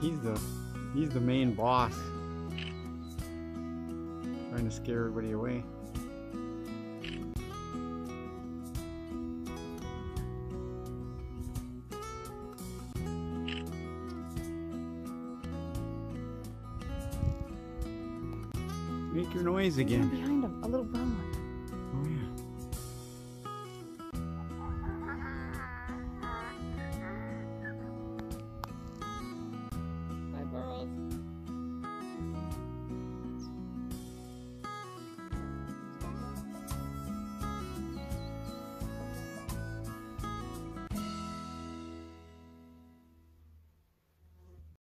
He's the he's the main boss. Trying to scare everybody away. Make your noise again. behind him, a little brown one.